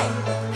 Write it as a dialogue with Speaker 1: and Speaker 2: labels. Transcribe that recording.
Speaker 1: life.